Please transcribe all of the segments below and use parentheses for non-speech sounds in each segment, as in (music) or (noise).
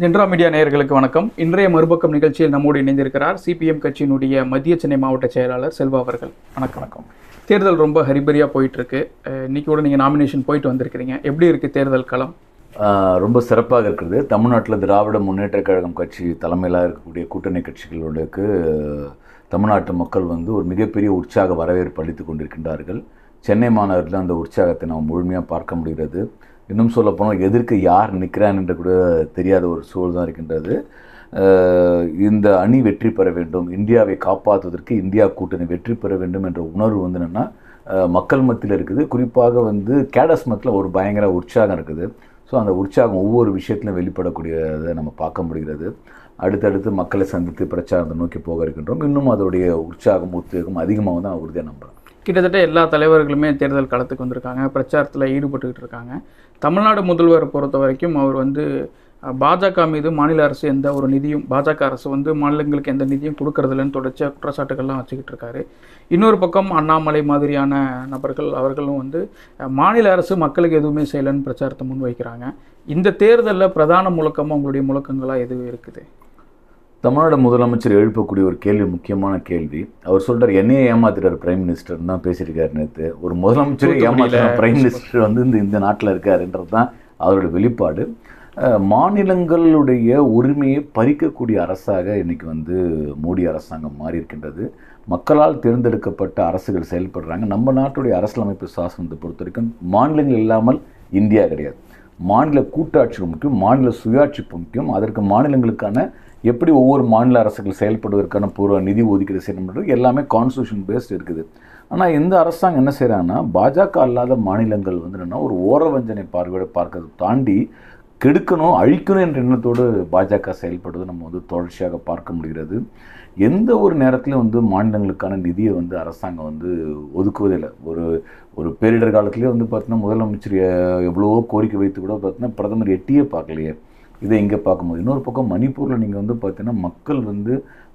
ஜென்ரா media நேயர்களுக்கு வணக்கம். இன்றைய மறுபக்கம் நிகழ்ச்சியில் நம்மோடு இணைந்திருக்கிறார் சிபிஎம் கட்சியினுடைய மத்திய சென்னை மாவட்ட செயலாளர் செல்வா அவர்கள். வணக்கம் வணக்கம். தேர்தல் ரொம்ப ஹரிபரியாக போயிட்டுருக்கு. இன்றைக்கி கூட நீங்கள் நாமினேஷன் போயிட்டு வந்திருக்கிறீங்க. எப்படி இருக்குது தேர்தல் களம்? ரொம்ப சிறப்பாக இருக்கிறது தமிழ்நாட்டில் திராவிட முன்னேற்றக் கழகம் கட்சி தலைமையிலாக இருக்கக்கூடிய கூட்டணி கட்சிகளுக்கு தமிழ்நாட்டு மக்கள் வந்து ஒரு மிகப்பெரிய உற்சாக வரவேற்பு அளித்து கொண்டிருக்கின்றார்கள். சென்னை மாநகரத்தில் அந்த உற்சாகத்தை நாம் முழுமையாக பார்க்க முடிகிறது. இன்னும் சொல்ல போனால் எதிர்க்க யார் நிற்கிறான் என்று கூட தெரியாத ஒரு சூழல் தான் இருக்கின்றது. இந்த அணி வெற்றி பெற வேண்டும் இந்தியாவை காப்பாற்றுவதற்கு இந்தியா கூட்டணி வெற்றி பெற வேண்டும் என்ற உணர்வு வந்து என்னென்னா மக்கள் மத்தியில் இருக்குது. குறிப்பாக வந்து கேடஸ் மத்தியில் ஒரு பயங்கர உற்சாகம் இருக்குது. ஸோ அந்த உற்சாகம் ஒவ்வொரு விஷயத்திலும் வெளிப்படக்கூடியதை நம்ம பார்க்க முடிகிறது. அடுத்தடுத்து மக்களை சந்தித்து பிரச்சாரத்தை நோக்கி போக இருக்கின்றோம். இன்னும் அதோடைய உற்சாகம் உத்வேகம் அதிகமாக தான் உறுதியாக நம்புகிறேன் கிட்டத்தட்ட எல்லா தலைவர்களுமே தேர்தல் களத்துக்கு வந்திருக்காங்க பிரச்சாரத்தில் ஈடுபட்டுக்கிட்டு இருக்காங்க. தமிழ்நாடு முதல்வரை பொறுத்த வரைக்கும் அவர் வந்து பாஜக மீது மாநில அரசு எந்த ஒரு நிதியும் பாஜக அரசு வந்து மாநிலங்களுக்கு எந்த நிதியும் கொடுக்கறதில்லன்னு தொடர்ச்சியாக குற்றச்சாட்டுகள்லாம் வச்சுக்கிட்டு இருக்காரு. இன்னொரு பக்கம் அண்ணாமலை மாதிரியான நபர்கள் அவர்களும் வந்து மாநில அரசு மக்களுக்கு எதுவுமே செய்யலைன்னு பிரச்சாரத்தை முன்வைக்கிறாங்க. இந்த தேர்தலில் பிரதான முழக்கமாக உங்களுடைய முழக்கங்களாக எதுவும் இருக்குது? தமிழ்நாடு முதலமைச்சர் எழுப்பக்கூடிய ஒரு கேள்வி முக்கியமான கேள்வி. அவர் சொல்றார் என்னையே ஏமாத்துறாரு பிரைம் மினிஸ்டர் தான் பேசியிருக்காரு நேற்று ஒரு முதலமைச்சரை ஏமாத்துற பிரைம் மினிஸ்டர் வந்து இந்த இந்த நாட்டில் இருக்காருன்றது தான் அவருடைய வெளிப்பாடு. மாநிலங்களுடைய உரிமையை பறிக்கக்கூடிய அரசாக இன்னைக்கு வந்து மோடி அரசாங்கம் மாறி இருக்கின்றது மக்களால் தேர்ந்தெடுக்கப்பட்ட அரசுகள் செயல்படுறாங்க. நம்ம நாட்டுடைய அரசியலமைப்பு சாசனத்தை பொறுத்த வரைக்கும் மாநிலங்கள் இல்லாமல் இந்தியா கிடையாது. மாநில கூட்டாட்சி முக்கியம் மாநில சுயாட்சி முக்கியம். அதற்கு மாநிலங்களுக்கான எப்படி ஒவ்வொரு மாநில அரசுகள் செயல்படுவதற்கான பூர்வ நிதி ஒதுக்கீடு செய்யணுன்றது எல்லாமே கான்ஸ்டியூஷன் பேஸ்ட் இருக்குது. ஆனால் இந்த அரசாங்கம் என்ன செய்கிறாங்கன்னா பாஜக அல்லாத மாநிலங்கள் வந்து என்னென்னா ஒரு ஓரவஞ்சனை பார்வையோட பார்க்கறதை தாண்டி கெடுக்கணும் அழிக்கணும் என்ற எண்ணத்தோடு பாஜக செயல்படுவது நம்ம வந்து தொடர்ச்சியாக பார்க்க முடிகிறது. எந்த ஒரு நேரத்திலையும் வந்து மாநிலங்களுக்கான நிதியை வந்து அரசாங்கம் வந்து ஒதுக்குவதில்லை ஒரு ஒரு பேரிடர் காலத்திலே வந்து பார்த்தீங்கன்னா முதலமைச்சர் எவ்வளவோ கோரிக்கை வைத்து கூட பார்த்தீங்கன்னா பிரதமர் எட்டியே பார்க்கலையே. இதை இங்கே பார்க்கும்போது இன்னொரு பக்கம் மணிப்பூரில் நீங்கள் வந்து பார்த்தீங்கன்னா மக்கள் வந்து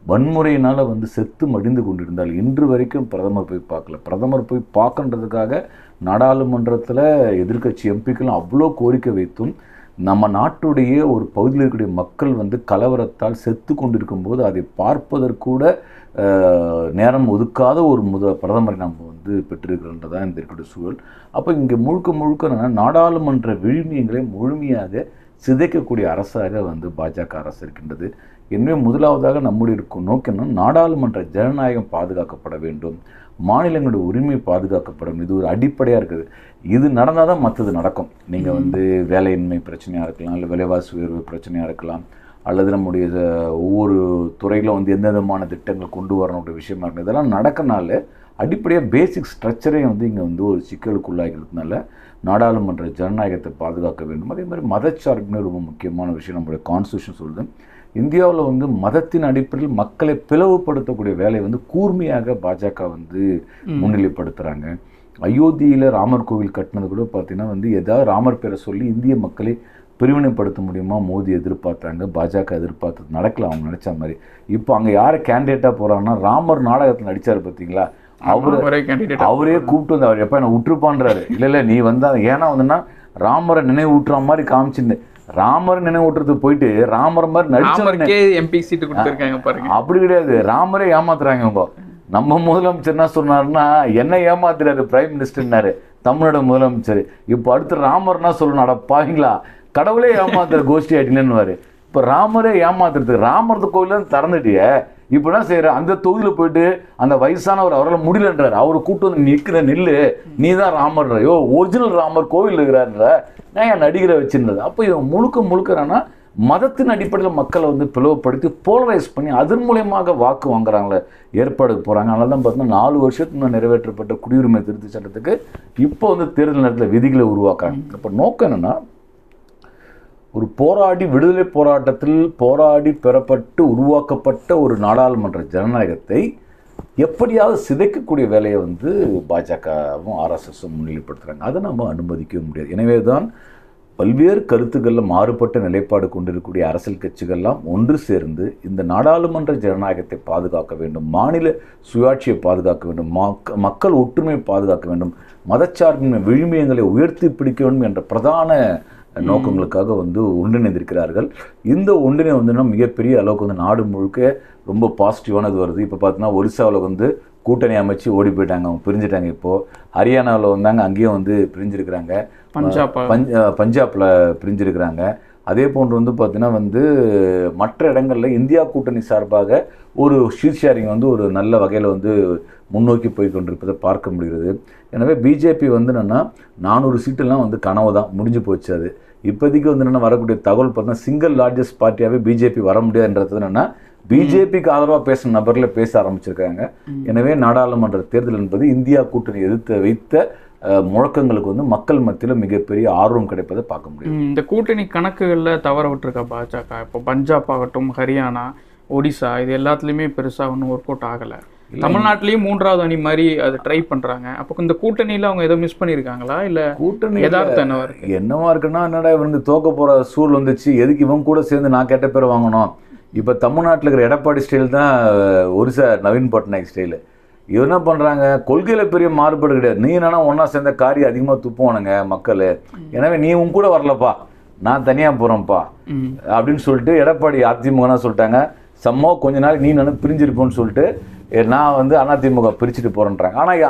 வன்முறையினால் வந்து செத்து மடிந்து கொண்டிருந்தால் இன்று வரைக்கும் பிரதமர் போய் பார்க்கல. பிரதமர் போய் பார்க்கன்றதுக்காக நாடாளுமன்றத்தில் எதிர்க்கட்சி எம்பிக்கெல்லாம் அவ்வளோ கோரிக்கை வைத்தும் நம்ம நாட்டுடைய ஒரு பகுதியில் இருக்கக்கூடிய மக்கள் வந்து கலவரத்தால் செத்து கொண்டிருக்கும் போது அதை பார்ப்பதற்கூட நேரம் ஒதுக்காத ஒரு முத பிரதமரை நம்ம வந்து பெற்றிருக்கிறன்றதான் இந்த இருக்கக்கூடிய சூழல். அப்போ இங்கே முழுக்க முழுக்க நாடாளுமன்ற விழுமியங்களை முழுமையாக சிதைக்கக்கூடிய அரசாக வந்து பாஜக அரசு இருக்கின்றது. எனவே முதலாவதாக நம்முடைய இருக்கும் நோக்கம் நாடாளுமன்ற ஜனநாயகம் பாதுகாக்கப்பட வேண்டும். மாநிலங்களுடைய உரிமை பாதுகாக்கப்படும். இது ஒரு அடிப்படையாக இருக்குது. இது நடந்தால் தான் மற்றது நடக்கும் நீங்கள் வந்து வேலையின்மை பிரச்சனையாக இருக்கலாம் இல்லை விலைவாசி உயர்வு பிரச்சனையாக இருக்கலாம் அல்லது நம்முடைய ஒவ்வொரு துறையிலும் வந்து எந்த விதமான திட்டங்கள் கொண்டு வரணுன்ற விஷயமா இருக்குது இதெல்லாம் நடக்கனால அடிப்படையாக பேசிக் ஸ்ட்ரக்சரையும் வந்து இங்கே வந்து ஒரு சிக்கலுக்குள்ளாகிறதுனால நாடாளுமன்ற ஜனநாயகத்தை பாதுகாக்க வேண்டும். அதே மாதிரி மதச்சார்பின்மை ரொம்ப முக்கியமான விஷயம் நம்மளுடைய கான்ஸ்டியூஷன் சொல்லுது. இந்தியாவில் வந்து மதத்தின் அடிப்படையில் மக்களை பிளவுபடுத்தக்கூடிய வேலையை வந்து கூர்மையாக பாஜக வந்து முன்னிலைப்படுத்துகிறாங்க அயோத்தியில் ராமர் கோவில் கட்டினது கூட பார்த்தீங்கன்னா வந்து ஏதாவது ராமர் பேரை சொல்லி இந்திய மக்களை பிரிவினைப்படுத்த முடியுமா மோடி எதிர்பார்த்தாங்க பாஜக எதிர்பார்த்தது நடக்கல அவங்க நினச்ச மாதிரி. இப்போ அங்கே யாரை கேண்டிடேட்டாக போகிறாங்கன்னா ராமர் நாடகத்தில் நடிச்சார் பார்த்தீங்களா அவர் அவரே கூப்பிட்டு வந்து அவர் எப்போ என்ன விட்டுருப்பான்றாரு இல்லை இல்லை நீ வந்தா ஏன்னா வந்துன்னா ராமரை நினைவூட்டுற மாதிரி காமிச்சிருந்து ராமரை நினைவூட்டுறதுக்கு போயிட்டு ராமர் மாதிரி நடிச்சவனே ராமருக்கே எம்பி சீட்டு கொடுத்துருக்காங்க பாருங்க. அப்படி கிடையாது. ராமரே ஏமாத்துறாங்க இவங்க. நம்ம முதலமைச்சர் என்ன சொன்னாருன்னா என்ன ஏமாத்துறாரு பிரைம் மினிஸ்டர்னாரு தமிழ்நாடு முதலமைச்சர். இப்போ அடுத்து ராமர்னா சொல்லணும்? அட பாவீங்களா. கடவுளே ஏமாத்துற கோஷ்டி ஆயிட்டீங்கன்னு இப்போ ராமரே ஏமாத்துறதுக்கு ராமரது கோயிலும் திறந்துட்டியே. இப்போ என்ன செய்யற. அந்த தொகுதியில் போயிட்டு அந்த வயசானவர் அவரால் முடியலன்றார். அவரை கூட்டு வந்து நிற்கிற நில்லு நீ தான் ராமர்ன்ற. யோ ஒரிஜினல் ராமர் கோவில் இருக்கிறார்ன்ற. நான் என் நடிகரை வச்சிருந்தது. அப்போ இவன் முழுக்க முழுக்கிறான்னா மதத்தின் அடிப்படையில் மக்களை வந்து பிளவுபடுத்தி போலரைஸ் பண்ணி அதன் மூலயமாக வாக்கு வாங்குறாங்களே ஏற்பாடுக்கு போகிறாங்க அதனால தான் பார்த்தீங்கன்னா நாலு வருஷத்துக்கு முன்ன நிறைவேற்றப்பட்ட குடியுரிமை திருத்த சட்டத்துக்கு இப்போ வந்து தேர்தல் நேரத்தில் விதிகளை உருவாக்குறாங்க. அப்போ நோக்கம் என்னென்னா ஒரு போராடி விடுதலை போராட்டத்தில் போராடி பெறப்பட்டு உருவாக்கப்பட்ட ஒரு நாடாளுமன்ற ஜனநாயகத்தை எப்படியாவது சிதைக்கக்கூடிய வேலையை வந்து பாஜகவும் ஆர்எஸ்எஸும் முன்னிலைப்படுத்துகிறாங்க அதை நம்ம அனுமதிக்க முடியாது. எனவே தான் பல்வேறு கருத்துக்களில் மாறுபட்ட நிலைப்பாடு கொண்டிருக்கக்கூடிய அரசியல் கட்சிகள்லாம் ஒன்று சேர்ந்து இந்த நாடாளுமன்ற ஜனநாயகத்தை பாதுகாக்க வேண்டும் மாநில சுயாட்சியை பாதுகாக்க வேண்டும் மக்க- மக்கள் ஒற்றுமையை பாதுகாக்க வேண்டும் மதச்சார்பின்மை விழுமியங்களை உயர்த்தி பிடிக்க வேண்டும் என்ற பிரதான நோக்கங்களுக்காக வந்து ஒன்றிணைந்திருக்கிறார்கள். இந்த ஒன்றிணை வந்து மிகப்பெரிய அளவுக்கு வந்து நாடு முழுக்க ரொம்ப பாசிட்டிவானது வருது. இப்போ பார்த்தீங்கன்னா ஒரிசாவில் வந்து கூட்டணி அமைச்சு ஓடி போயிட்டாங்க. அவங்க பிரிஞ்சுட்டாங்க இப்போது ஹரியானாவில் வந்தாங்க அங்கேயும் வந்து பிரிஞ்சிருக்கிறாங்க. பஞ்சாப். பஞ்ச் பஞ்சாப்ல பிரிஞ்சிருக்கிறாங்க. அதே போன்று வந்து பார்த்தீங்கன்னா வந்து மற்ற இடங்கள்ல இந்தியா கூட்டணி சார்பாக ஒரு ஷீட் ஷேரிங் வந்து ஒரு நல்ல வகையில் வந்து முன்னோக்கி போய் கொண்டிருப்பதை பார்க்க முடிகிறது. எனவே பிஜேபி வந்து என்னென்னா நானூறு சீட்டெல்லாம் வந்து கனவு தான் முடிஞ்சு போச்சு அது. இப்போதைக்கு வந்து என்னென்னா வரக்கூடிய தகவல் பார்த்தீங்கன்னா சிங்கிள் லார்ஜஸ்ட் பார்ட்டியாகவே பிஜேபி வர முடியாதுன்றது என்னென்னா பிஜேபிக்கு ஆதரவாக பேசும் நபர்ல பேச ஆரம்பிச்சிருக்காங்க. எனவே நாடாளுமன்ற தேர்தல் என்பது இந்தியா கூட்டணி எதிர்த்து வைத்த முழக்கங்களுக்கு வந்து மக்கள் மத்தியில் மிகப்பெரிய ஆர்வம் கிடைப்பதை பார்க்க முடியும் இந்த கூட்டணி கணக்குகள்ல தவற விட்டுருக்கா பாஜக? இப்போ பஞ்சாப் ஆகட்டும் ஹரியானா ஒடிசா இது எல்லாத்துலயுமே பெருசா ஒன்றும் ஒர்க் அவுட் ஆகல. தமிழ்நாட்டிலயும் மூன்றாவது அணி மாதிரி அது ட்ரை பண்றாங்க. அப்போ இந்த கூட்டணியில அவங்க ஏதோ மிஸ் பண்ணிருக்காங்களா? இல்ல கூட்டணி யதார்த்தம் என்னவா இருக்கு? என்னவா இருக்குன்னா என்னடா இவனுக்கு தோக்க போற சூழல் வந்துச்சு எதுக்கு இவன் கூட சேர்ந்து நான் கெட்ட பேர் வாங்கணும்? இப்போ தமிழ்நாட்டில் இருக்கிற எடப்பாடி ஸ்டைல் தான் ஒரிசா நவீன் பட்நாயக் ஸ்டைலு இவன் என்ன பண்ணுறாங்க கொள்கையில் பெரிய மாறுபாடு கிடையாது. நீ என்னன்னா ஒன்றா சேர்ந்த காரியம் அதிகமாக துப்புவானுங்க மக்கள். எனவே நீ உன் கூட வரலப்பா. நான் தனியாக போகிறேன்ப்பா அப்படின்னு சொல்லிட்டு எடப்பாடி அதிமுகனா சொல்லிட்டாங்க. சம்மோ கொஞ்ச நாளைக்கு நீ நான் பிரிஞ்சிருப்போன்னு சொல்லிட்டு நான் வந்து அதிமுக பிரிச்சுட்டு போறேன்றாங்க ஆனால்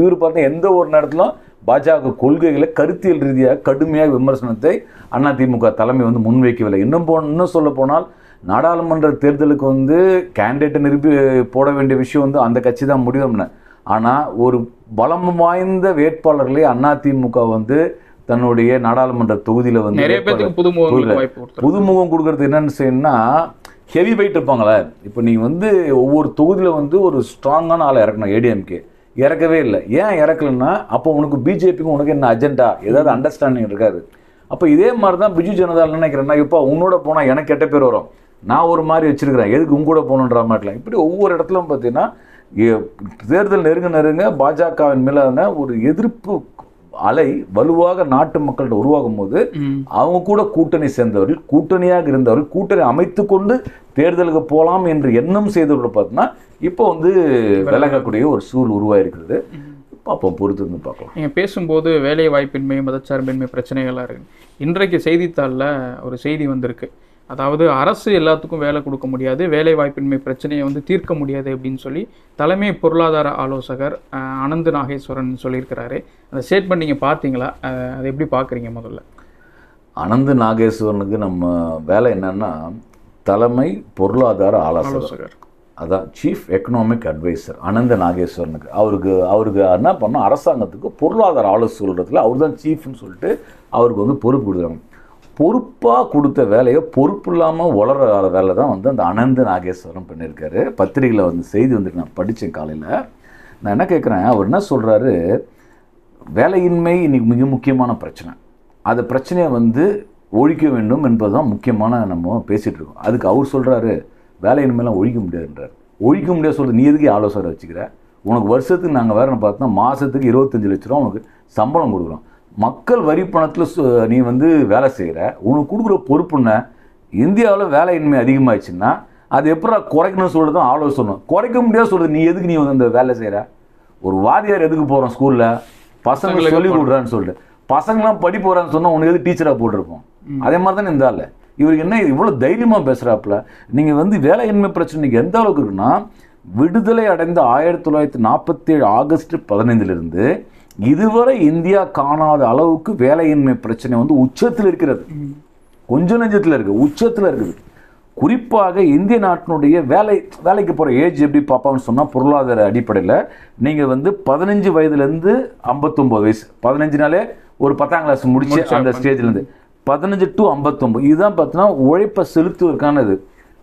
இவர் பார்த்தா எந்த ஒரு நேரத்திலும் பாஜக கொள்கைகளை கருத்தியல் ரீதியாக கடுமையாக விமர்சனத்தை அதிமுக தலைமை வந்து முன்வைக்கவில்லை. இன்னும் போ இன்னும் சொல்ல போனால் நாடாளுமன்ற தேர்தலுக்கு வந்து கேண்டிடேட்டை நிரூபி போட வேண்டிய விஷயம் வந்து அந்த கட்சி தான் முடிவும்னு. ஆனால் ஒரு பலம் வாய்ந்த வேட்பாளர்களை அதிமுக வந்து தன்னுடைய நாடாளுமன்ற தொகுதியில் வந்து புதுமுகம் கொடுக்கறது என்னன்னு செய்யணும்னா ஹெவி வெயிட் இருப்பாங்களே இப்போ நீ வந்து ஒவ்வொரு தொகுதியில் வந்து ஒரு ஸ்ட்ராங்கான ஆளை இறக்கணும் ஏடிஎம்கே இறக்கவே இல்லை. ஏன் இறக்கலன்னா அப்போ உனக்கு பிஜேபிக்கும் உனக்கு என்ன அஜெண்டா ஏதாவது அண்டர்ஸ்டாண்டிங் இருக்காது. அப்போ இதே மாதிரி தான் பிஜு ஜனதா என்ன நினைக்கிறேன்னா இப்போ உன்னோட போனால் எனக்கு கெட்ட பேர் வரும். நான் ஒரு மாதிரி வச்சிருக்கிறேன். எதுக்கு உங்க கூட போகணுன்ற மாதிரிலாம் இப்படி ஒவ்வொரு இடத்துலையும் பார்த்தீங்கன்னா தேர்தல் நெருங்க நெருங்க பாஜகவின் மேலான ஒரு எதிர்ப்பு அலை வலுவாக நாட்டு மக்கள்கிட்ட உருவாகும் போது அவங்க கூட கூட்டணி சேர்ந்தவர்கள் கூட்டணியாக இருந்தவர்கள் கூட்டணி அமைத்து கொண்டு தேர்தலுக்கு போகலாம் என்று எண்ணம் செய்தவர்கள் பார்த்தீங்கன்னா இப்போ வந்து விலகக்கூடிய ஒரு சூழல் உருவாயிருக்கிறது. பார்ப்போம் பொறுத்து இருந்து பார்க்கலாம். நீங்க பேசும்போது வேலை வாய்ப்பின்மை மதச்சார்பின்மை பிரச்சனைகள்லாம் இருக்கு. இன்றைக்கு செய்தித்தாளில் ஒரு செய்தி வந்திருக்கு. அதாவது அரசு எல்லாத்துக்கும் வேலை கொடுக்க முடியாது வேலை வாய்ப்பின்மை பிரச்சனையை வந்து தீர்க்க முடியாது அப்படின்னு சொல்லி தலைமை பொருளாதார ஆலோசகர் அனந்த் நாகேஸ்வரன் சொல்லியிருக்கிறாரு. அந்த ஸ்டேட்மெண்ட் நீங்கள் பார்த்தீங்களா? அதை எப்படி பார்க்குறீங்க முதல்ல? அனந்த நாகேஸ்வரனுக்கு நம்ம வேலை என்னன்னா தலைமை பொருளாதார ஆலோசகர். அதான் சீஃப் எக்கனாமிக் அட்வைசர் அனந்த நாகேஸ்வரனுக்கு. அவருக்கு அவருக்கு என்ன பண்ணோம் அரசாங்கத்துக்கு பொருளாதார ஆலோசகத்தில் அவர் தான் சீஃப்னு சொல்லிட்டு அவருக்கு வந்து பொறுப்பு கொடுக்குறாங்க. பொறுப்பாக கொடுத்த வேலையை பொறுப்பு இல்லாமல் வளர வேலை தான் வந்து அந்த அனந்த நாகேஸ்வரம் பண்ணியிருக்காரு. பத்திரிகையில் வந்து செய்தி வந்துட்டு நான் படித்தேன் காலையில். நான் என்ன கேட்குறேன் அவர் என்ன சொல்கிறாரு வேலையின்மை இன்றைக்கி மிக முக்கியமான பிரச்சனை. அந்த பிரச்சனையை வந்து ஒழிக்க வேண்டும் என்பது தான் முக்கியமான நம்ம பேசிகிட்டு இருக்கோம். அதுக்கு அவர் சொல்கிறாரு வேலையின்மைலாம் ஒழிக்க முடியாதுன்றார். ஒழிக்க முடியாது சொல்கிறது நீ எதுக்கு ஆலோசனை வச்சுக்கிற? உனக்கு வருஷத்துக்கு நாங்கள் வேறு பார்த்தோம்னா மாதத்துக்கு இருபத்தஞ்சு லட்ச ரூபா உனக்கு சம்பளம் கொடுக்குறோம். மக்கள் வரி பணத்தில் நீ வந்து வேலை செய்கிற உனக்கு கொடுக்குற பொறுப்புன்னு இந்தியாவில் வேலையின்மை அதிகமாகிடுச்சுன்னா அது எப்படா குறைக்கணும்னு சொல்லிட்டு தான் ஆலோசனை. குறைக்க முடியாது சொல்கிறது நீ எதுக்கு நீ வந்து அந்த வேலை செய்கிற ஒரு வாத்தியார் எதுக்கு போகிறோம் ஸ்கூலில்? பசங்களுக்கு பசங்களுக்கு சொல்லி கொடுறான்னு சொல்லிட்டு. பசங்களாம் படி போகிறான்னு சொன்னால் உனக்கு எது டீச்சராக போட்டிருப்போம்? அதே மாதிரி தானே இந்த ஆள் இவருக்கு என்ன இவ்வளோ தைரியமாக பேசுகிறாப்புல நீங்கள் வந்து வேலையின்மை பிரச்சனைக்கு எந்த அளவுக்கு இருக்குன்னா விடுதலை அடைந்த ஆயிரத்தி தொள்ளாயிரத்தி நாற்பத்தேழு ஆகஸ்ட் பதினைந்திலிருந்து இதுவரை இந்தியா காணாத அளவுக்கு வேலையின்மை பிரச்சனை வந்து உச்சத்தில் இருக்கிறது. கொஞ்சம் நெஞ்சத்தில் இருக்குது உச்சத்தில் இருக்குது. குறிப்பாக இந்திய நாட்டினுடைய வேலை வேலைக்கு போகிற ஏஜ் எப்படி பார்ப்பான்னு சொன்னால் பொருளாதார அடிப்படையில் நீங்கள் வந்து பதினஞ்சு வயதுலேருந்து ஐம்பத்தொம்போது வயசு. பதினஞ்சுனாலே ஒரு பத்தாம் கிளாஸ் முடிச்சு அந்த ஸ்டேஜ்லேருந்து பதினஞ்சு டு ஐம்பத்தொம்பது இதுதான் பார்த்தீங்கன்னா உழைப்பை செலுத்துவதற்கானது.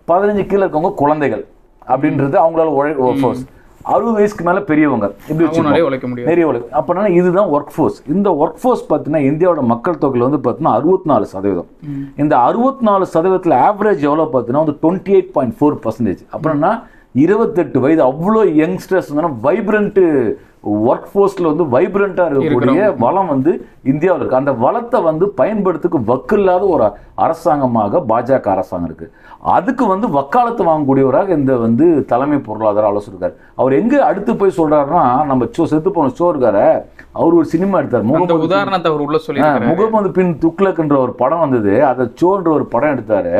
பதினஞ்சு கீழே இருக்கவங்க குழந்தைகள் அப்படின்றது அவங்களால உழை ஃபோர்ஸ் அறுபது வயசுக்கு மேலே பெரியவங்க. இப்படி. அவங்களாலே உழைக்க முடியாது. நிறைய உழைப்பு அப்போனா இதுதான் ஒர்க் ஃபோர்ஸ் இந்த ஒர்க் ஃபோர்ஸ் பார்த்தீங்கன்னா இந்தியாவோட மக்கள் தொகையில் வந்து பார்த்தீங்கன்னா அறுபத்தி நாலு சதவீதம். இந்த அறுபத்தி நாலு சதவீதத்தில் ஆவரேஜ் எவ்வளோ பார்த்தீங்கன்னா வந்து twenty eight point four percentage அப்புறம்னா இருபத்தெட்டு வயது அவ்வளோ யங்ஸ்டர்ஸ் வந்து வைப்ரண்ட்டு ஒர்க் ஃபோர்ஸில் வந்து வைப்ரண்ட்டாக இருக்கக்கூடிய வளம் வந்து இந்தியாவில் இருக்குது அந்த வளத்தை வந்து பயன்படுத்துக்கு வக்கில்லாத ஒரு அரசாங்கமாக பாஜக அரசாங்கம் இருக்குது அதுக்கு வந்து வக்காலத்து வாங்கக்கூடியவராக இந்த வந்து தலைமை பொருளாதார ஆலோசகர் இருக்கார் அவர் எங்கே அடுத்து போய் சொல்றாருன்னா நம்ம சோ செத்து போன இருக்காரு அவர் ஒரு சினிமா எடுத்தார். அந்த முகமது உதாரணத்தை அவர் உள்ள சொல்லியிருக்காரு. முகமது பின் துக்ளக்ன்ற ஒரு படம் வந்தது. அதை சோன்ற ஒரு படம் எடுத்தாரு.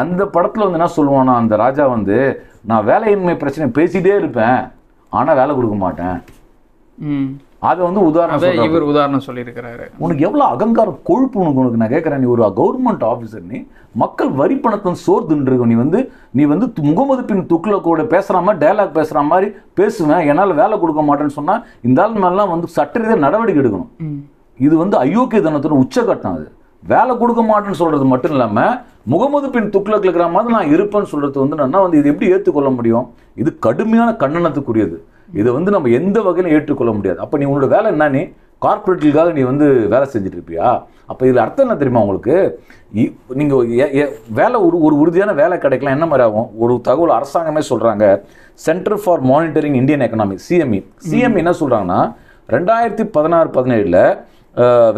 அந்த படத்துல வந்து என்ன சொல்லுவானா அந்த ராஜா வந்து நான் வேலையின்மை பிரச்சனை பேசிட்டே இருப்பேன் ஆனா வேலை கொடுக்க மாட்டேன். ம். அதை வந்து உதாரணம். இவர் உதாரணம் சொல்லியிருக்கிறாரு. உனக்கு எவ்வளவு அகங்காரம் கொழுப்பு உனக்கு உனக்கு நான் கேட்கறேன் நீ ஒரு கவர்மெண்ட் ஆபீசர் நீ மக்கள் வரி பணத்தை சோர்ந்துருக்க நீ வந்து நீ வந்து முகமது பின் துக்ல கூட பேசுற மாதிரி டயலாக் பேசுற மாதிரி பேசுவேன் என்னால வேலை கொடுக்க மாட்டேன்னு சொன்னா இந்த ஆள் மேலாம் வந்து சட்ட நடவடிக்கை எடுக்கணும். இது வந்து அயோக்கியத்தனத்தோட உச்சகட்டம் அது. வேலை கொடுக்க மாட்டேன்னு சொல்றது மட்டும் இல்லாமல் முகமது பின் துக்ளக் இருக்கிற மாதிரி நான் இருப்பேன்னு சொல்றது வந்து நான் வந்து இது எப்படி ஏற்றுக்கொள்ள முடியும்? இது கடுமையான கண்டனத்துக்குரியது. இதை வந்து நம்ம எந்த வகையிலும் ஏற்றுக்கொள்ள முடியாது. அப்போ நீ உன்னோட வேலை என்னன்னு கார்பரேட்டுக்காக நீ வந்து வேலை செஞ்சுட்டு இருப்பியா? அப்போ இதில் அர்த்தம் என்ன தெரியுமா உங்களுக்கு? இ- நீங்க வேலை ஒரு ஒரு உறுதியான வேலை கிடைக்கலாம். என்ன மாதிரி ஆகும்? ஒரு தகவல் அரசாங்கமே சொல்றாங்க centre for monitoring Indian economy CMIE CMIE என்ன சொல்றாங்கன்னா ரெண்டாயிரத்தி பதினாறு பதினேழில்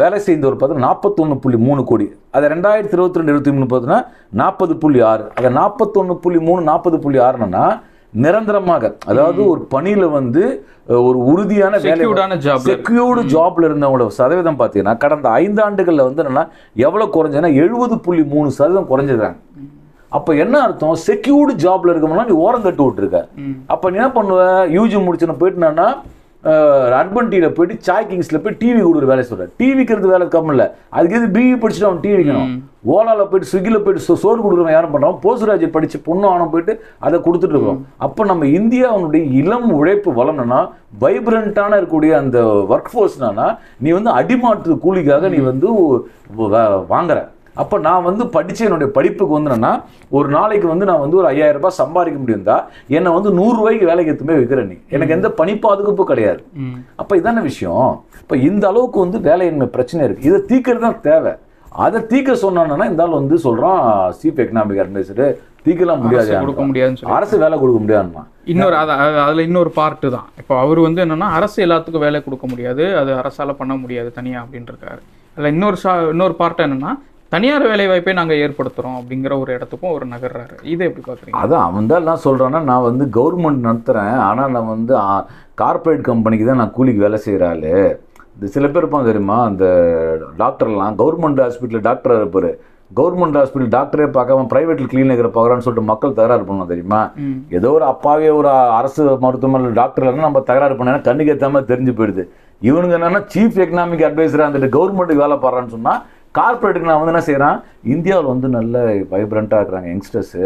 வேலை செய்தவர் பார்த்தீங்கன்னா நாற்பத்தொன்று புள்ளி மூணு கோடி. அதை ரெண்டாயிரத்தி இருபத்தி ரெண்டு இருபத்தி மூணு பார்த்தீங்கன்னா நாற்பது புள்ளி ஆறு. அதை நாற்பத்தொன்று புள்ளி மூணு நாற்பது புள்ளி ஆறுனா நிரந்தரமாக அதாவது ஒரு பணியில வந்து ஒரு உறுதியான வேலை செக்யூர்டான ஜாப் செக்யூர்டு ஜாப்ல இருந்தவங்களோட சதவீதம் பார்த்தீங்கன்னா கடந்த ஐந்து ஆண்டுகள்ல வந்து என்னன்னா எவ்வளவு குறைஞ்சதுன்னா எழுபது புள்ளி மூணு சதவீதம் குறைஞ்சிருக்காங்க அப்ப என்ன அர்த்தம்? செக்யூர்டு ஜாப்ல இருக்கவங்களாம் நீ ஓரம் கட்டு விட்டுருக்க. அப்ப நீ என்ன பண்ணுவ? யூஜி முடிச்சுன்னு போயிட்டுனா அர்பன் டிவில போயிட்டு சாய் கிங்ஸ்ல போய் டிவி கொடுக்குற வேலை சொல்ற டிவி விற்கிறது வேலை கம்மி இல்ல அதுக்கு எது பிஇ படிச்சுட்டு அவன் டிவி விற்கணும் ஓலால போயிட்டு ஸ்விக்கில போயிட்டு சோ- சோறு கொடுக்குறவன் யாரும் பண்றான். போஸ்ராஜ் படிச்சு பொண்ணு ஆனும் போயிட்டு அதை கொடுத்துட்டு இருக்கோம் அப்ப நம்ம இந்தியாவுடைய இளம் உழைப்பு வளம்னா வைப்ரண்டான இருக்கக்கூடிய அந்த ஒர்க் ஃபோர்ஸ்னா நீ வந்து அடிமாற்று கூலிக்காக நீ வந்து வாங்குற. அப்போ நான் வந்து படிச்சு என்னுடைய படிப்புக்கு வந்து என்னன்னா ஒரு நாளைக்கு வந்து நான் வந்து ஒரு ஐயாயிரம் ரூபாய் சம்பாதிக்க முடியும்தா என்னை வந்து நூறு ரூபாய்க்கு வேலைக்கு எடுத்துமே விற்கிற நீ. எனக்கு எந்த பணி பாதுகாப்பும் கிடையாது. அப்போ இதான விஷயம். இப்போ இந்த அளவுக்கு வந்து வேலையின்மை பிரச்சனை இருக்கு. இதை தீர்க்கிறது தான் தேவை. அதை தீர்க்க சொன்னான்னா இந்த ஆள் வந்து சொல்றான் சீஃப் எக்கனாமிக் அட்வைசர் தீர்க்கலாம் முடியாது அரசு கொடுக்க முடியாதுன்னு அரசு வேலை கொடுக்க முடியாதுமா இன்னொரு அது அது- அதுல இன்னொரு பார்ட்டு தான். இப்போ அவர் வந்து என்னன்னா அரசு எல்லாத்துக்கும் வேலை கொடுக்க முடியாது. அது அரசால பண்ண முடியாது தனியா அப்படின்னு இருக்காரு. அதில் இன்னொரு சா இன்னொரு பார்ட் என்னன்னா தனியார் வேலை வாய்ப்பை நாங்க ஏற்படுத்துறோம் அப்படிங்கிற ஒரு இடத்துக்கும் அவர் நகர்றாரு. இதை எப்படி பாக்குறீங்க? அதான் அவன் தான் எல்லாம் சொல்கிறான்னா நான் வந்து கவர்மெண்ட் நடத்துகிறேன் ஆனால் நான் வந்து கார்ப்பரேட் கம்பெனிக்கு தான் நான் கூலிக்கு வேலை செய்கிற ஆளு. இந்த சில பேர் இருப்பாங்க தெரியுமா? அந்த டாக்டர்லாம் கவர்மெண்ட் ஹாஸ்பிட்டலில் டாக்டராக இருப்பார். கவர்மெண்ட் ஹாஸ்பிட்டல் டாக்டரே பார்க்காம ப்ரைவேட்டில் கிளினிக்கரை பார்க்குறான்னு சொல்லிட்டு மக்கள் தகராறு பண்ணுவோம் தெரியுமா? ஏதோ ஒரு அப்பாவே ஒரு அரசு மருத்துவமனையில் டாக்டர் இல்லைன்னா நம்ம தகராறு பண்ணா கண்ணுக்கு ஏற்ற மாதிரி தெரிஞ்சு போயிடுது. இவனுங்க என்னன்னா சீஃப் எக்கனாமிக் அட்வைசராக இருந்துட்டு கவர்மெண்ட்டுக்கு வேலை பாடுறான்னு சொன்னால் கார்ப்பரேட்டுக்கு நான் வந்து என்ன செய்கிறேன் இந்தியாவில் வந்து நல்ல வைப்ரண்ட்டாக இருக்கிறாங்க யங்ஸ்டர்ஸு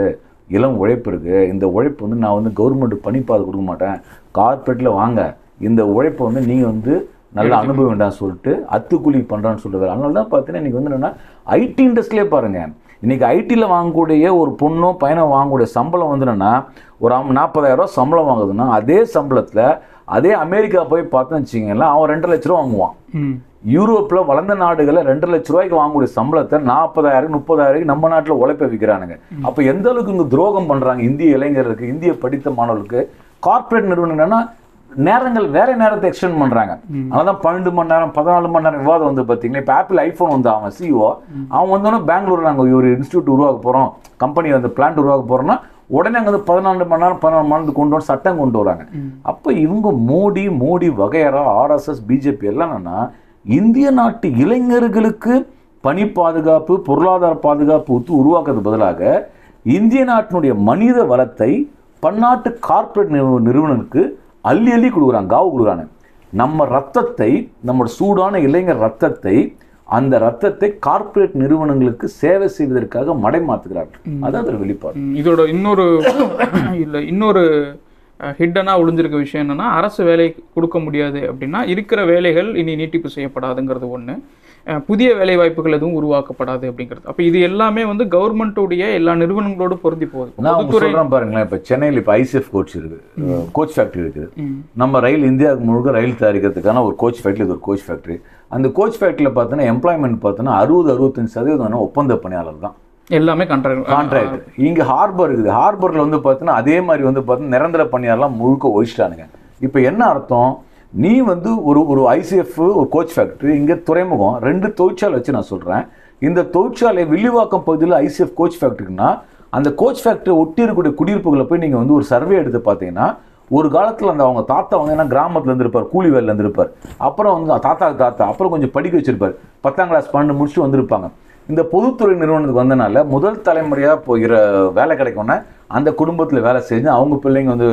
இளம் உழைப்பு இருக்குது இந்த உழைப்பு வந்து நான் வந்து கவர்மெண்ட் பணிப்பாது கொடுக்க மாட்டேன். கார்ப்பரேட்டில் வாங்க. இந்த உழைப்பை வந்து நீங்கள் வந்து நல்ல அனுபவம் வேண்டாம் சொல்லிட்டு அத்துக்கூலி பண்ணுறான்னு சொல்லுவார். அதனால தான் பார்த்தீங்கன்னா இன்றைக்கி வந்து என்னென்னா ஐடி இண்டஸ்ட்ரியிலே பாருங்கள் இன்றைக்கி ஐடியில் வாங்கக்கூடிய ஒரு பொண்ணோ பையனோ வாங்கக்கூடிய சம்பளம் வந்து என்னென்னா ஒரு அம்- 40000 ரூபாய் சம்பளம் வாங்குதுன்னா அதே சம்பளத்தில் அதே அமெரிக்கா போய் பார்த்தோன்னு வச்சுக்கங்களேன் அவன் ரெண்டு லட்ச ரூபா வாங்குவான். யூரோப்பில் வளர்ந்த நாடுகளில் ரெண்டு லட்ச ரூபாய்க்கு வாங்கக்கூடிய சம்பளத்தை நாற்பதாயிரம் முப்பதாயிரம் நம்ம நாட்டில் உழைப்ப விற்கிறானுங்க. அப்போ எந்த அளவுக்கு இங்கே துரோகம் பண்ணுறாங்க இந்திய இளைஞர்களுக்கு இந்திய படித்த மாணவர்களுக்கு? கார்ப்பரேட் நிறுவனம் என்னன்னா நேரங்கள் வேற நேரத்தை எக்ஸ்டெண்ட் பண்றாங்க. அதனால பன்னெண்டு மணி நேரம் பதினாலு மணி நேரம் விவாதம் வந்து பார்த்தீங்கன்னா இப்போ ஆப்பிள் ஐஃபோன் வந்து அவன் சிஓ அவன் வந்தோடனே பெங்களூர்ல நாங்கள் ஒரு இன்ஸ்டியூட் உருவாக்க போகிறோம் கம்பெனி வந்து பிளான்ட் உருவாக்க போகிறோம்னா உடனே அங்கே பதினாலு மணி நேரம் பதினாலு மணி கொண்டு வந்து சட்டம் கொண்டு வராங்க. அப்போ இவங்க மோடி மோடி வகையறா ஆர்எஸ்எஸ் பிஜேபி எல்லாம் என்னன்னா இந்திய நாட்டு இளைஞர்களுக்கு பணி பாதுகாப்பு பொருளாதார பாதுகாப்பு உத்து உருவாக்குறது பதிலாக இந்திய நாட்டினுடைய மனித வளத்தை பன்னாட்டு கார்ப்பரேட் நிறுவ நிறுவனங்களுக்கு அள்ளி அள்ளி கொடுக்குறாங்க காவு கொடுக்குறாங்க. நம்ம ரத்தத்தை நம்மளோட சூடான இளைஞர் ரத்தத்தை அந்த ரத்தத்தை கார்ப்பரேட் நிறுவனங்களுக்கு சேவை செய்வதற்காக மடைமாத்துகிறார்கள். அதான் அதோட வெளிப்பாடு. ம், இதோட இன்னொரு (coughs) இல்லை இன்னொரு ஹிட்டனாக ஒளிஞ்சிருக்க விஷயம் என்னன்னா அரசு வேலை கொடுக்க முடியாது அப்படின்னா இருக்கிற வேலைகள் இனி நீட்டிப்பு செய்யப்படாதுங்கிறது ஒன்று புதிய வேலை வாய்ப்புகள் எதுவும் உருவாக்கப்படாது அப்படிங்கிறது. அப்போ இது எல்லாமே வந்து கவர்மெண்ட்டுடைய எல்லா நிறுவனங்களோடு பொருந்தி போகுது. நான் சொல்றேன் பாருங்களேன் இப்போ சென்னையில் இப்போ ஐசிஎஃப் கோச் இருக்குது. கோச் ஃபேக்டரி இருக்குது. நம்ம ரயில் இந்தியாவுக்கு முழுக்க ரயில் தயாரிக்கிறதுக்கான ஒரு கோச் ஃபேக்டரி இது ஒரு கோச் ஃபேக்டரி அந்த கோச் ஃபேக்டரியில் பார்த்தோன்னா எம்ப்ளாய்மெண்ட் பார்த்தோன்னா அறுபது அறுபத்தஞ்சு சதவீதம் ஒப்பந்த பணியாளர் தான். எல்லாமே கான்ட்ராக்ட் கான்ட்ராக்ட் இங்க ஹார்பர் இருக்குது. ஹார்பர்ல வந்து பார்த்தீங்கன்னா அதே மாதிரி வந்து பார்த்தீங்கன்னா நிரந்தர பணியாரெல்லாம் முழுக்க ஒழிச்சிட்டானுங்க. இப்போ என்ன அர்த்தம்? நீ வந்து ஒரு ஒரு ஐசிஎஃப் ஒரு கோச் ஃபேக்ட்ரி இங்கே துறைமுகம் ரெண்டு தொழிற்சாலை வச்சு நான் சொல்கிறேன் இந்த தொழிற்சாலை வில்லிவாக்கம் பகுதியில் ஐசிஎஃப் கோச் ஃபேக்ட்ரிக்குன்னா அந்த கோச் ஃபேக்ட்ரி ஒட்டி இருக்கக்கூடிய குடியிருப்புகளை போய் நீங்கள் வந்து ஒரு சர்வே எடுத்து பார்த்தீங்கன்னா ஒரு காலத்தில் அந்த அவங்க தாத்தா வந்து என்ன கிராமத்தில் இருந்திருப்பார் கூலி வேலையில் இருந்திருப்பார். அப்புறம் வந்து தாத்தா தாத்தா அப்புறம் கொஞ்சம் படிக்க வச்சிருப்பார். பத்தாம் கிளாஸ் பன்னெண்டு முடிச்சுட்டு வந்திருப்பாங்க. இந்த பொதுத்துறை நிறுவனத்துக்கு வந்தனால முதல் தலைமுறையாக போகிற வேலை கிடைக்கும்னா அந்த குடும்பத்தில் வேலை செஞ்சு அவங்க பிள்ளைங்க வந்து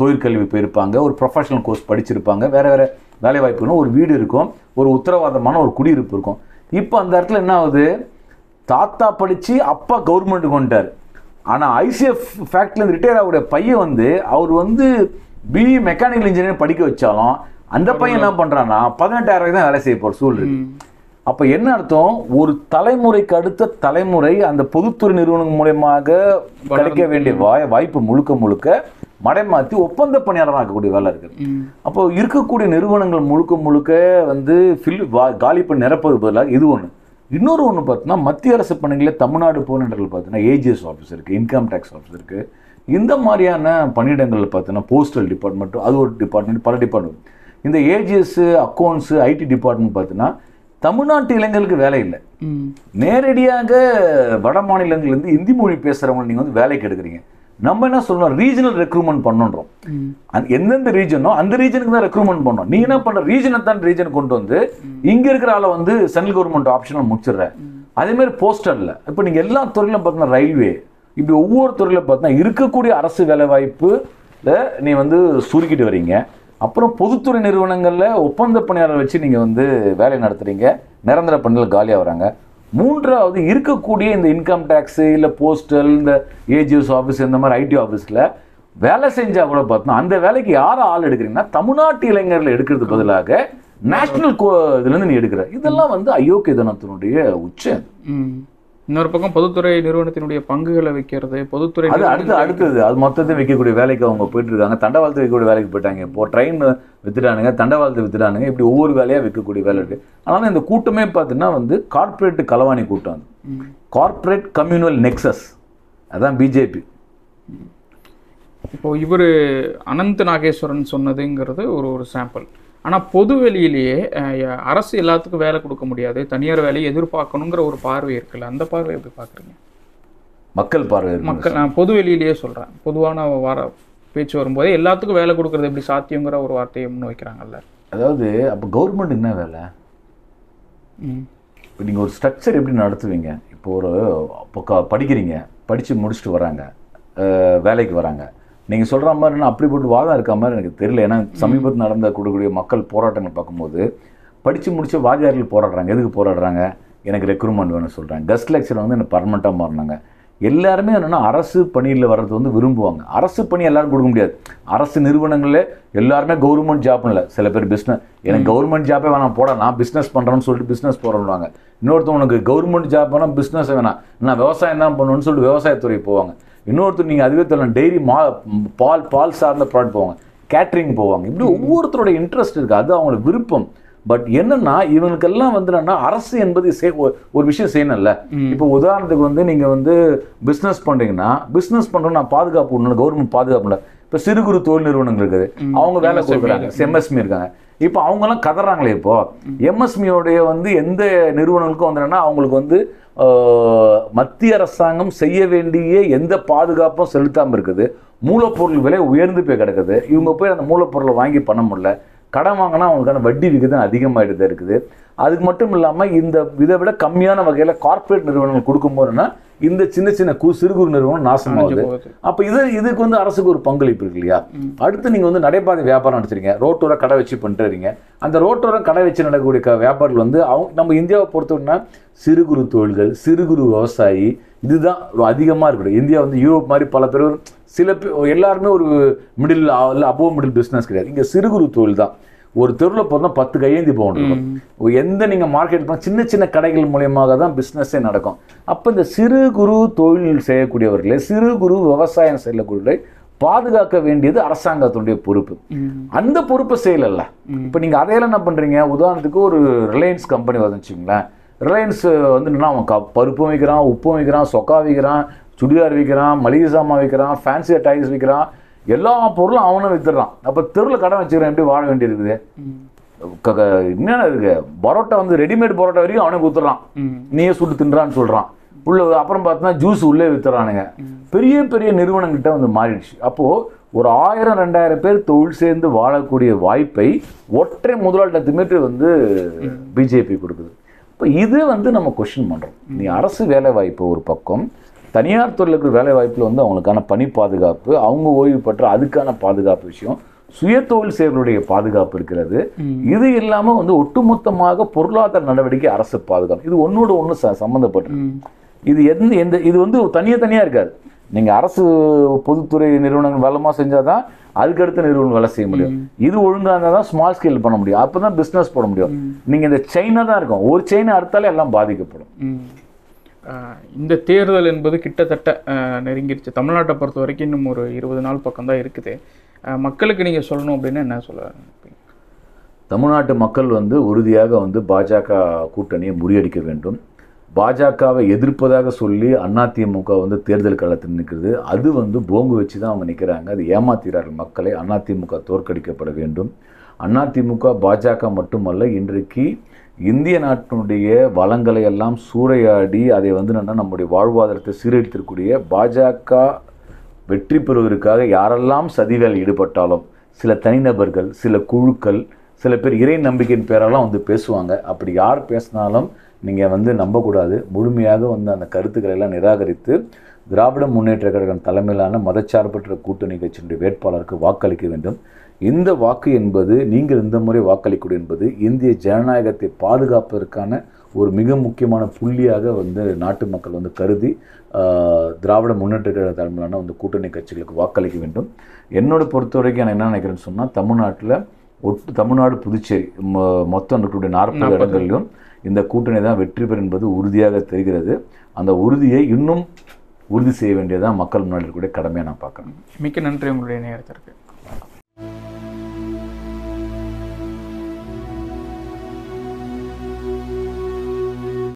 தொழிற்கல்வி போயிருப்பாங்க ஒரு ப்ரொஃபஷனல் கோர்ஸ் படிச்சிருப்பாங்க வேற வேறு வேலை வாய்ப்புகளும் ஒரு வீடு இருக்கும் ஒரு உத்தரவாதமான ஒரு குடியிருப்பு இருக்கும். இப்போ அந்த இடத்துல என்ன ஆகுது? தாத்தா படித்து அப்பா கவர்மெண்ட்டுக்கு வந்துட்டார். ஆனால் ஐசிஎஃப் ஃபேக்ட்ரிலேருந்து ரிட்டையர் ஆகக்கூடிய பையன் வந்து அவர் வந்து பிஇ மெக்கானிக்கல் இன்ஜினியர் படிக்க வச்சாலும் அந்த பையன் என்ன பண்ணுறான்னா பதினெட்டாயிரம் தான் வேலை செய்ய போகிற இருக்கு. அப்போ என்ன அர்த்தம்? ஒரு தலைமுறைக்கு அடுத்த தலைமுறை அந்த பொதுத்துறை நிறுவனம் மூலயமாக கிடைக்க வேண்டிய வாய் வாய்ப்பு முழுக்க முழுக்க மடைமாற்றி ஒப்பந்த பணியாளராக ஆக்கக்கூடிய வேலை இருக்குது. அப்போ இருக்கக்கூடிய நிறுவனங்கள் முழுக்க முழுக்க வந்து ஃபில் வா- காலி பண்ணி நிரப்பது பதிலாக இது ஒன்று இன்னொரு ஒன்று பார்த்தோன்னா மத்திய அரசு பணிகளில் தமிழ்நாடு போனர்கள் பார்த்தீங்கன்னா ஏஜிஎஸ் ஆஃபீஸ் இருக்குது இன்கம் டேக்ஸ் ஆஃபீஸ் இருக்குது இந்த மாதிரியான பணியிடங்களில் பார்த்தீங்கன்னா போஸ்டல் டிபார்ட்மெண்ட் அது ஒரு டிபார்ட்மெண்ட் பல டிபார்ட்மெண்ட் இந்த ஏஜிஎஸ் அக்கௌண்ட்ஸு ஐடி டிபார்ட்மெண்ட் பார்த்தீங்கன்னா தமிழ்நாட்டு இளைஞர்களுக்கு வேலை இல்லை. நேரடியாக வட மாநிலங்கள்லேருந்து இந்தி மொழி பேசுகிறவங்க நீங்கள் வந்து வேலைக்கு எடுக்கிறீங்க. நம்ம என்ன சொல்லணும்? ரீஜனல் ரெக்ரூட்மெண்ட் பண்ணுன்றோம். ம். அந்த- எந்தெந்த ரீஜனோ அந்த ரீஜனுக்கு தான் ரெக்ரூட்மெண்ட் பண்ணணும் நீ என்ன பண்ற ரீஜனை தான் ரீஜன் கொண்டு வந்து இங்க இருக்கிற ஆளை வந்து சென்ட்ரல் கவர்மெண்ட் ஆப்ஷனில் முடிச்சிடுற. அதே மாதிரி போஸ்டல்ல இப்போ நீங்க எல்லா துறையிலும் பார்த்தீங்கன்னா ரயில்வே இப்படி ஒவ்வொரு துறையில பார்த்தீங்கன்னா இருக்கக்கூடிய அரசு வேலை வாய்ப்புல நீ வந்து சுருக்கிட்டு வரீங்க அப்புறம் பொதுத்துறை நிறுவனங்கள்ல ஒப்பந்த பணியாளர் வச்சு நீங்க வந்து வேலை நடத்துறீங்க. நிரந்தர பணியில் காலியாக வராங்க மூன்றாவது இருக்கக்கூடிய இந்த இன்கம் டேக்ஸு இல்லை போஸ்டல் இந்த ஏஜிஎஸ் ஆஃபீஸ் இந்த மாதிரி ஐடி ஆஃபீஸில் வேலை செஞ்சா கூட பார்த்தோம்னா அந்த வேலைக்கு யாரை ஆள் எடுக்கிறீங்கன்னா தமிழ்நாட்டு இளைஞர்கள் எடுக்கிறது பதிலாக நேஷனல் இதுலேருந்து நீ எடுக்கிற. இதெல்லாம் வந்து அயோக்கியதனத்தினுடைய உச்சம். இன்னொரு பக்கம் பொதுத்துறை நிறுவனத்தினுடைய பங்குகளை வைக்கிறது பொதுத்துறை அது அடுத்து அடுத்தது அது மொத்தத்தை வைக்கக்கூடிய வேலைக்கு அவங்க போயிட்டு இருக்காங்க தண்டவாளத்தை வைக்கக்கூடிய வேலைக்கு போயிட்டாங்க. இப்போ ட்ரெயின் வித்துட்டானுங்க தண்டவாளத்தை வித்துட்டானுங்க. இப்படி ஒவ்வொரு வேலையாக வைக்கக்கூடிய வேலை இருக்கு. அதனால இந்த கூட்டமே பார்த்தீங்கன்னா வந்து கார்ப்பரேட் களவாணி கூட்டம் அது. கார்ப்பரேட் கம்யூனல் நெக்ஸஸ் அதான் பிஜேபி இப்போ இவர் அனந்த் நாகேஸ்வரன் சொன்னதுங்கிறது ஒரு ஒரு சாம்பிள் ஆனால் பொது வெளியிலேயே அரசு எல்லாத்துக்கும் வேலை கொடுக்க முடியாது. தனியார் வேலையை எதிர்பார்க்கணுங்கிற ஒரு பார்வை இருக்குல்ல. அந்த பார்வை எப்படி பார்க்குறீங்க? மக்கள் பார்வை. மக்கள் நான் பொது வெளியிலேயே சொல்கிறேன் பொதுவான வர பேச்சு வரும்போது எல்லாத்துக்கும் வேலை கொடுக்கறது எப்படி சாத்தியங்கிற ஒரு வார்த்தையை முன் வைக்கிறாங்கல்ல அதாவது அப்போ கவர்மெண்ட் என்ன வேலை? இப்போ நீங்கள் ஒரு ஸ்ட்ரக்சர் எப்படி நடத்துவீங்க? இப்போ ஒரு இப்போ படிக்கிறீங்க. படித்து முடிச்சுட்டு வராங்க. வேலைக்கு வராங்க. நீங்கள் சொல்கிற மாதிரி நான் அப்படி போட்டு வாதம் இருக்க மாதிரி எனக்கு தெரியல. ஏன்னா சமீபத்தில் நடந்த கூடக்கூடிய மக்கள் போராட்டங்கள் பார்க்கும்போது படித்து முடிச்ச வாத்தியார்கள் போராடுறாங்க. எதுக்கு போராடுறாங்க? எனக்கு ரெக்ரூட்மெண்ட் வேணும்னு சொல்கிறாங்க கஸ்ட் லெக்சர் வந்து எனக்கு பர்மனெண்ட்டாக மாறினாங்க. எல்லாருமே என்னென்னா அரசு பணியில் வர்றது வந்து விரும்புவாங்க. அரசு பணி எல்லாரும் கொடுக்க முடியாது. அரசு நிறுவனங்களே எல்லாருமே கவர்மெண்ட் ஜாப் இல்லை. சில பேர் பிஸ்னஸ் எனக்கு கவர்மெண்ட் ஜாப்பே வேணாம் போட நான் பிஸ்னஸ் பண்ணுறேன்னு சொல்லிட்டு பிஸ்னஸ் போகிறோம்வாங்க இன்னொருத்தவங்க உனக்கு கவர்மெண்ட் ஜாப் வேணாம் பிஸ்னஸ் வேணாம். நான் விவசாயம் தான் பண்ணணும்னு சொல்லிட்டு விவசாயத்துறை போவாங்க. இன்னொருத்தர் நீங்கள் அதுவே தெரியல டெய்ரி மா பால் பால் சார்ந்த ப்ராடக்ட் போவாங்க. கேட்ரிங் போவாங்க. இப்படி ஒவ்வொருத்தரோட இன்ட்ரெஸ்ட் இருக்குது அது அவங்களோட விருப்பம். பட் என்னன்னா இவனுக்கெல்லாம் வந்து என்னன்னா அரசு என்பது செய்- ஒரு- விஷயம் செய்யணும்ல. இப்போ உதாரணத்துக்கு வந்து நீங்க வந்து பிசினஸ் பண்றீங்கன்னா பிசினஸ் பண்றோம் நான் பாதுகாப்பு கவர்மெண்ட் பாதுகாப்பு இப்போ சிறு குறு தொழில் நிறுவனங்கள் இருக்குது. அவங்க வேலை கொடுக்குறாங்க. எம்எஸ்மி இருக்காங்க. இப்போ அவங்கெல்லாம் கதறாங்களே இப்போ. எம்எஸ்மியோடைய வந்து எந்த நிறுவனங்களுக்கும் வந்தோன்னா அவங்களுக்கு வந்து மத்திய அரசாங்கம் செய்ய வேண்டிய எந்த பாதுகாப்பும் செலுத்தாமல் இருக்குது. மூலப்பொருள் விலை உயர்ந்து போய் கிடக்குது. இவங்க போய் அந்த மூலப்பொருளை வாங்கி பண்ண முடியல. கடன் வாங்கினா அவங்களுக்கான வட்டி விகிதம் அதிகமாகிட்டு தான் இருக்குது. அதுக்கு மட்டும் இல்லாமல் இந்த இதை விட கம்மியான வகையில் கார்ப்பரேட் நிறுவனங்கள் கொடுக்கும்போதுன்னா இந்த சின்ன சின்ன கு சிறு குறு நிறுவனம் நாசமாகுது. அப்போ இது இதுக்கு வந்து அரசுக்கு ஒரு பங்களிப்பு இருக்கு இல்லையா. அடுத்து நீங்கள் வந்து நடைபாதை வியாபாரம் நடத்துறீங்க. ரோட்டோர கடை வச்சு பண்ணுறீங்க அந்த ரோட்டோர கடை வச்சு நடக்கக்கூடிய வியாபாரிகள் வந்து அவங்க நம்ம இந்தியாவை பொறுத்தவரைனா சிறு குறு தொழில்கள் சிறு குறு விவசாயி இதுதான் அதிகமாக இருக்குது. இந்தியா வந்து யூரோப் மாதிரி பல பேர் சில பேர் எல்லாருமே ஒரு மிடில் இல்லை அபோவ் மிடில் பிஸ்னஸ் கிடையாது. இங்கே சிறு குறு தொழில் தான் ஒரு தெருவில் போனால் பத்து கையேந்தி போகணும். எந்த நீங்கள் மார்க்கெட் போனால் சின்ன சின்ன கடைகள் மூலியமாக தான் பிஸ்னஸே நடக்கும். அப்போ இந்த சிறு குறு தொழில் செய்யக்கூடியவர்களே சிறு குறு விவசாயம் செய்யக்கூடியவர்களை பாதுகாக்க வேண்டியது அரசாங்கத்தினுடைய பொறுப்பு. அந்த பொறுப்பை செய்யலல்ல. இப்போ நீங்கள் அதையெல்லாம் என்ன பண்ணுறீங்க உதாரணத்துக்கு ஒரு ரிலையன்ஸ் கம்பெனி வந்துச்சுங்களேன் ரிலையன்ஸ் வந்து என்னன்னா அவன் க பருப்பும் விற்கிறான் உப்பும் விற்கிறான் சொக்கா விற்கிறான் சுடிதார் விற்கிறான் மளிகை சாமான் விற்கிறான் ஃபேன்சி டைல்ஸ் விற்கிறான் எல்லா பொருளும் அவனும் வித்துடுறான். அப்போ தெருவில் கடன் வச்சுக்கிறேன் எப்படி வாழ வேண்டியிருக்குது? என்னென்ன இருக்கு பரோட்டா வந்து ரெடிமேட் பரோட்டா வரைக்கும் அவனே கொடுத்துட்றான். நீயே சுட்டு தின்றான்னு சொல்றான். உள்ள அப்புறம் பார்த்தா ஜூஸ் உள்ளே வித்துறானுங்க பெரிய பெரிய நிறுவனங்கிட்ட வந்து மாறிடுச்சு. அப்போ ஒரு ஆயிரம் ரெண்டாயிரம் பேர் தொழில் சேர்ந்து வாழக்கூடிய வாய்ப்பை ஒற்றை முதலாளிட்ட திமிட்டு வந்து பிஜேபி கொடுக்குது. இப்போ இது வந்து நம்ம கொஸ்டின் பண்றோம். நீ அரசு வேலை வாய்ப்பு ஒரு பக்கம் தனியார் துறையில் இருக்கிற வேலை வாய்ப்பில் வந்து அவங்களுக்கான பணி பாதுகாப்பு அவங்க ஓய்வு பெற்ற அதுக்கான பாதுகாப்பு விஷயம் சுய தொழில் செய்வர்களுடைய பாதுகாப்பு இருக்கிறது. இது இல்லாம வந்து ஒட்டுமொத்தமாக பொருளாதார நடவடிக்கை அரசு பாதுகாப்பு. இது ஒன்னோட ஒன்று ச சம்மந்தப்பட்டு ம். இது எந்த எந்த இது வந்து தனியா தனியா இருக்காது. நீங்க அரசு பொதுத்துறை நிறுவனங்கள் வளமா செஞ்சாதான் அதுக்கு அடுத்த நிறுவனம் வேலை செய்ய முடியும். இது ஒழுங்கா இருந்தால் தான் ஸ்மால் ஸ்கேல் பண்ண முடியும். அப்பதான் பிசினஸ் போட முடியும். நீங்க இந்த செயினா தான் இருக்கும். ஒரு செயினை அறுத்தாலே எல்லாம் பாதிக்கப்படும். இந்த தேர்தல் என்பது கிட்டத்தட்ட நெருங்கிடுச்சு தமிழ்நாட்டை பொறுத்த வரைக்கும் இன்னும் ஒரு இருபது நாள் பக்கம் தான் இருக்குது மக்களுக்கு நீங்கள் சொல்லணும் அப்படின்னு என்ன சொல்ல தமிழ்நாட்டு மக்கள் வந்து உறுதியாக வந்து பாஜக கூட்டணியை முறியடிக்க வேண்டும். பாஜகவை எதிர்ப்பதாக சொல்லி அதிமுக வந்து தேர்தல் களத்தில் நிற்கிறது. அது வந்து போங்கு வச்சு தான் அவங்க நிற்கிறாங்க அது ஏமாத்துகிறார்கள் மக்களை. அதிமுக தோற்கடிக்கப்பட வேண்டும். அதிமுக பாஜக மட்டுமல்ல இன்றைக்கு இந்திய நாட்டினுடைய வளங்களை எல்லாம் சூறையாடி அதை வந்து என்னன்னா நம்முடைய வாழ்வாதாரத்தை சீரழித்திருக்கக்கூடிய பாஜக வெற்றி பெறுவதற்காக யாரெல்லாம் சதிவேல் ஈடுபட்டாலும் சில தனிநபர்கள் சில குழுக்கள் சில பேர் இறை நம்பிக்கையின் பேரெல்லாம் வந்து பேசுவாங்க. அப்படி யார் பேசினாலும் நீங்கள் வந்து நம்பக்கூடாது. முழுமையாக வந்து அந்த கருத்துக்களை எல்லாம் நிராகரித்து திராவிட முன்னேற்ற கழகம் தலைமையிலான மதச்சார்பற்ற கூட்டணி கட்சியினுடைய வேட்பாளருக்கு வாக்களிக்க வேண்டும். இந்த வாக்கு என்பது நீங்கள் இந்த முறை வாக்களிக்கூடிய என்பது இந்திய ஜனநாயகத்தை பாதுகாப்பதற்கான ஒரு மிக முக்கியமான புள்ளியாக வந்து நாட்டு மக்கள் வந்து கருதி திராவிட முன்னேற்ற கழக தலைமையிலான வந்து கூட்டணி கட்சிகளுக்கு வாக்களிக்க வேண்டும். என்னோட பொறுத்த வரைக்கும் நான் என்ன நினைக்கிறேன்னு சொன்னால் தமிழ்நாட்டில் ஒட்டு தமிழ்நாடு புதுச்சேரி மொத்தம் இருக்கக்கூடிய நாற்பது. இடங்களிலும் இந்த கூட்டணி தான் வெற்றி பெறும் என்பது உறுதியாக தெரிகிறது. அந்த உறுதியை இன்னும் உறுதி செய்ய வேண்டியதான் மக்கள் முன்னாடி இருக்கக்கூடிய கடமையை நான் பார்க்குறேன் மிக்க நன்றி உங்களுடைய நேரத்திற்கு.